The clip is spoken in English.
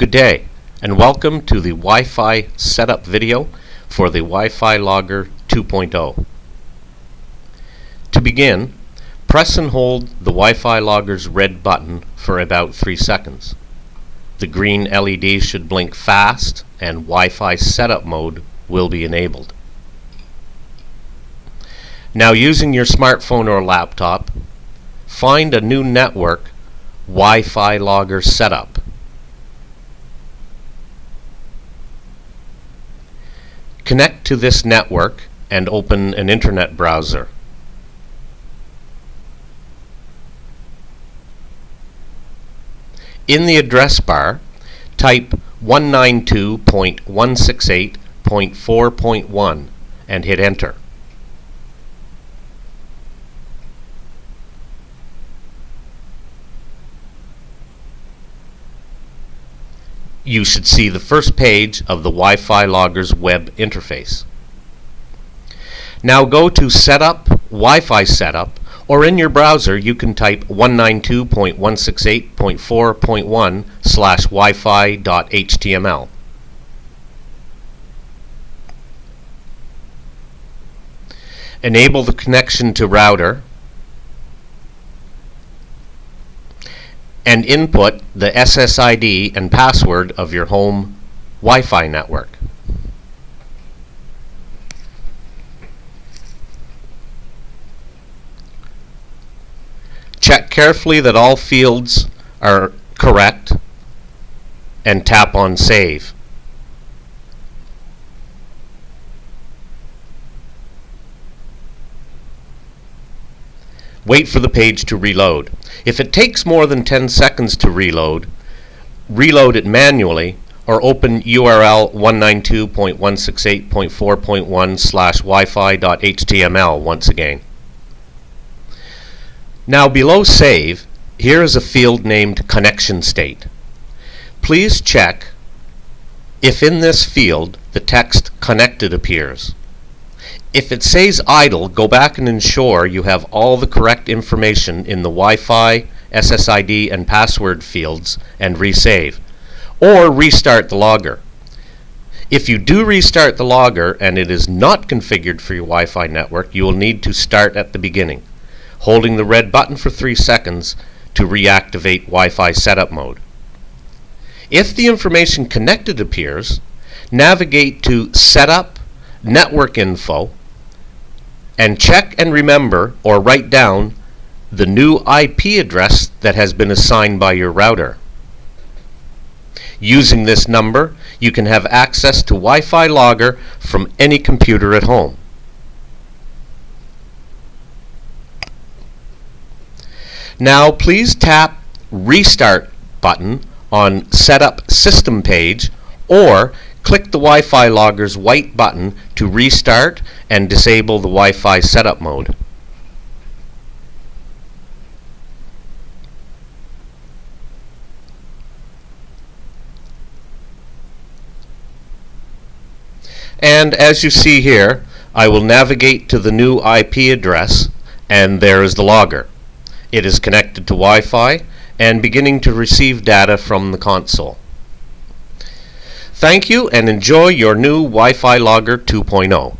Good day, and welcome to the Wi-Fi setup video for the Wi-Fi Logger 2.0. To begin, press and hold the Wi-Fi Logger's red button for about 3 seconds. The green LED should blink fast and Wi-Fi setup mode will be enabled. Now using your smartphone or laptop, find a new network Wi-Fi Logger setup. Connect to this network and open an internet browser. In the address bar, type 192.168.4.1 and hit enter. You should see the first page of the Wi-Fi Logger's web interface. Now go to Setup, Wi-Fi Setup, or in your browser you can type 192.168.4.1 slash wi-fi.html. Enable the connection to router and input the SSID and password of your home Wi-Fi network. Check carefully that all fields are correct and tap on Save. Wait for the page to reload. If it takes more than 10 seconds to reload, reload it manually or open URL 192.168.4.1 slash wi-fi.html once again. Now below Save, here is a field named Connection State. Please check if in this field the text Connected appears. If it says idle, go back and ensure you have all the correct information in the Wi-Fi, SSID, and password fields and resave. Or restart the logger. If you do restart the logger and it is not configured for your Wi-Fi network, you will need to start at the beginning, holding the red button for 3 seconds to reactivate Wi-Fi setup mode. If the information connected appears, navigate to Setup, Network Info, and check and remember or write down the new IP address that has been assigned by your router. Using this number, you can have access to Wi-Fi Logger from any computer at home. Now please tap Restart button on Setup System page or click the Wi-Fi logger's white button to restart and disable the Wi-Fi setup mode. And as you see here, I will navigate to the new IP address and there is the logger. It is connected to Wi-Fi and beginning to receive data from the console. Thank you and enjoy your new Wi-Fi Logger 2.0.